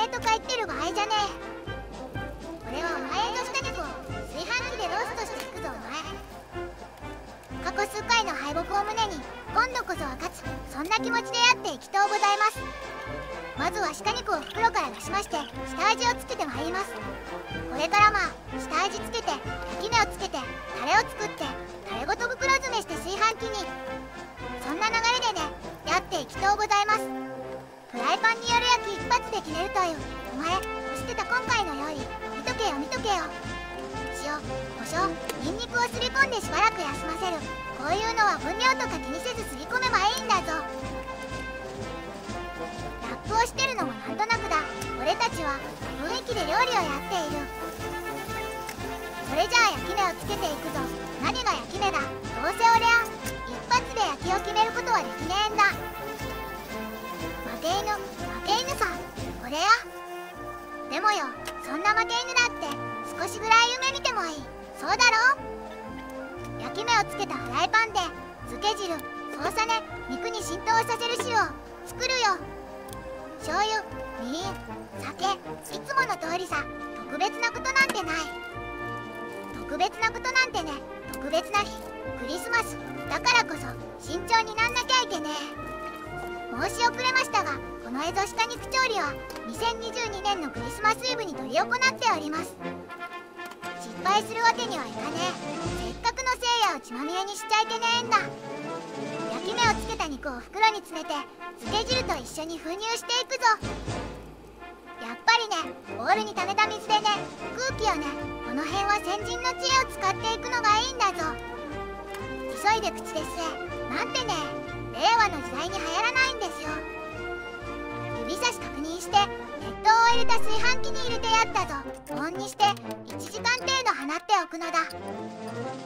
ねとか言ってる場合じゃねえ。俺はお前とした肉を炊飯器でローストしていくぞお前。過去数回の敗北を胸に今度こそは勝つ。そんな気持ちでやっていきとうございます。まずは鹿肉を袋から出しまして下味をつけてまいります。これからまあ下味つけて焼き目をつけてタレを作ってタレごと袋詰めして炊飯器に。そんな流れでねやっていきとうございます。フライパンによる焼き一発で決めるという。お前知ってた今回の料理見とけよ見とけよ。塩胡椒ニンニクをすり込んでしばらく休ませる。こういうのは分量とか気にせずすり込めばいいんだぞ。ラップをしてるのもなんとなくだ。俺たちは雰囲気で料理をやっている。それじゃあ焼き目をつけていくぞ。何が焼き目だ。どうせ俺は一発で焼きを決めることはできねえんだ。れやでもよそんな負け犬だって少しぐらい夢見てもいい。そうだろ焼き目をつけたフライパンで漬け汁ソーサネ肉に浸透させる塩を作るよ。醤油みりん酒いつもの通りさ特別なことなんてない。特別なことなんてね特別な日クリスマス。だからこそ慎重になんなきゃいけねえ。申し遅れましたがこのエゾシカ肉調理は2022年のクリスマスイブに執り行っております。失敗するわけにはいかねえ。せっかくのせいやを血まみれにしちゃいけねえんだ。焼き目をつけた肉を袋に詰めて漬け汁と一緒に封入していくぞ。やっぱりねボウルに溜めた水でね空気をねこの辺は先人の知恵を使っていくのがいいんだぞ。急いで口で吸え。なんてね。令和の時代に流行らないんですよ。指差し確認して熱湯を入れた炊飯器に入れてやったぞ。保温にして1時間程度放っておくのだ。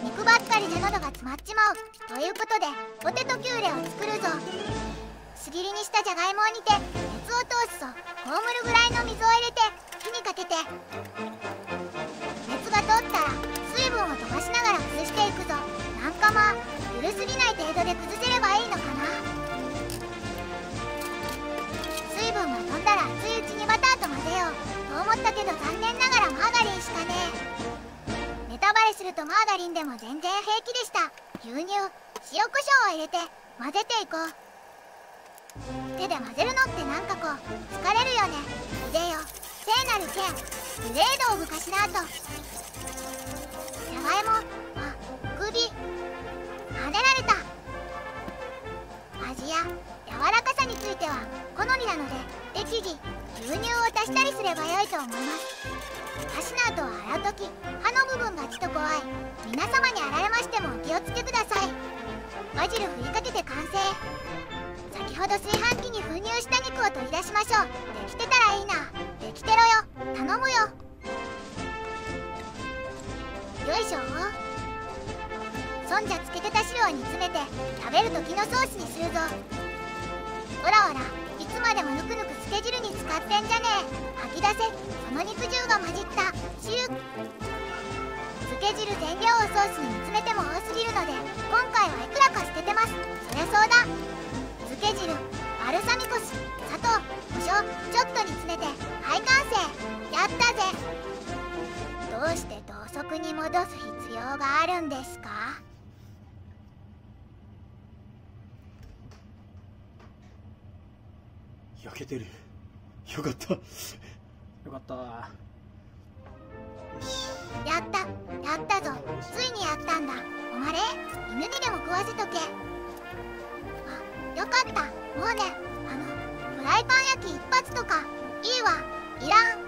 肉ばっかりで喉が詰まっちまう。ということでポテトキューレを作るぞ。薄切りにしたじゃがいもを煮て熱を通すぞ。こうむるぐらいの水を入れて火にかけて。熱が通ったら水分を飛ばしながら崩していくぞ。なんかまあゆるすぎない程度で崩せればいいのかな。水分が飛んだら熱いうちにバターと混ぜよう。と思ったけど残念ながらマーガリンしかねネタバレするとマーガリンでも全然平気でした。牛乳塩コショウを入れて混ぜていこう。手で混ぜるのってなんかこう疲れるよね。でよ聖なる剣。ブレードを動かしなと。じゃがいも。跳ねられた。味や柔らかさについては好みなので適宜牛乳を足したりすればよいと思います。箸の後は洗う時刃の部分がちと怖い。皆様にあられましてもお気をつけください。バジル振りかけて完成。先ほど炊飯器に封入した肉を取り出しましょう。できてたらいいな。できてろよ。頼むよ。よいしょ。そんじゃつけてた汁を煮詰めて食べる時のソースにするぞ。ほらほらいつまでもぬくぬくつけ汁に使ってんじゃねえ。吐き出せ。その肉汁が混じった。汁つけ汁全量をソースに煮詰めても多すぎるので今回はいくらか捨ててます。そりゃそうだ。漬け汁バルサミコ酢砂糖胡椒ちょっと煮詰めてはい完成。やったぜ。どうして同側に戻す必要があるんですか？焼けてる。よかった。よかった。よし。やった。やったぞ。ついにやったんだ。おまれ。犬にでも食わせとけ。あよかった。もうね。あのフライパン焼き一発とか。いいわ。いらん。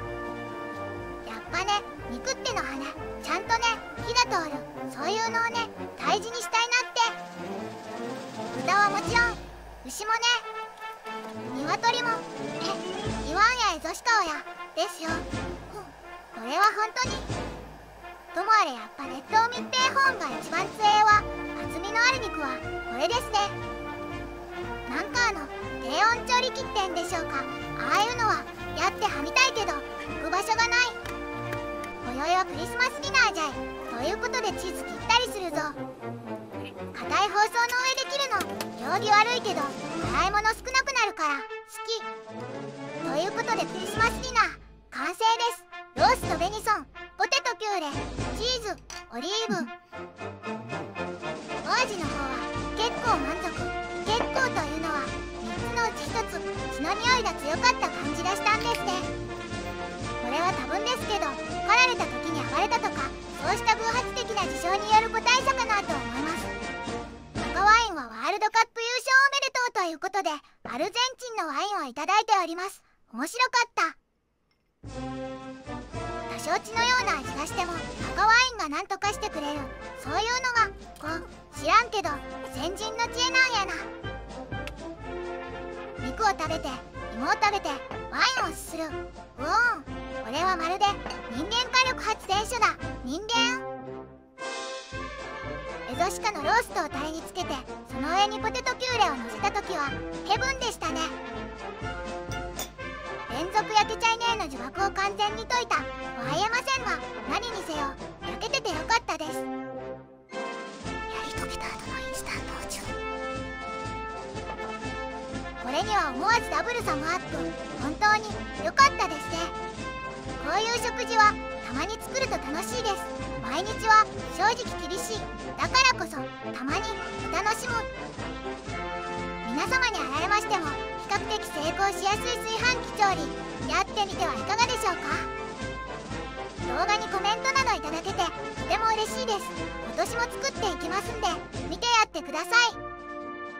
やっぱね肉ってのはねちゃんとね火が通る。そういうのをね大事にしたいなって。豚はもちろん牛もね鶏もえ言わんやエゾシカオやですよ。これは本当にともあれやっぱ列島密閉保温が一番強えわ厚みのある肉はこれですね。なんかあの低温調理器ってんでしょうか。ああいうのはやってはみたいけど置く場所がない。今宵はクリスマスディナーじゃい。ということでチーズ切ったりするぞ。硬い包装の上で切るの行儀悪いけど洗い物少なくなるから。ということでクリスマスディナー完成です。ローストベニソンポテトピューレチーズオリーブ。お味の方は結構満足。結構というのは3つのうち1つ血の匂いが強かった感じがしたんですね。これは多分ですけど狩られた時に暴れたとかそうした偶発的な事象による個体差かなと思います。赤ワインはワールドカップいうことでアルゼンチンのワインをいただいております。面白かった。多少血のような味がしても赤ワインが何とかしてくれる。そういうのがこう知らんけど先人の知恵なんやな。肉を食べて芋を食べてワインをすする。うおん。これはまるで人間火力発電所だ。人間。エゾシカのローストをタレにつけてその上にポテトピューレを乗せた時はヘブンでしたね連続焼けちゃいねえの呪縛を完全に解いたとは言えませんが何にせよ焼けててよかったですやり遂げた後のインスタント宇宙これには思わずダブルサムアップ本当に良かったですねこういう食事はたまに作ると楽しいです毎日は正直厳しい。だからこそたまに楽しむ皆様にあられましても比較的成功しやすい炊飯器調理やってみてはいかがでしょうか？動画にコメントなどいただけてとても嬉しいです。今年も作っていきますんで見てやってください。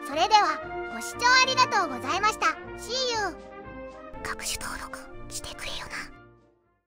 それではご視聴ありがとうございました。See you! 各種登録してくれよな。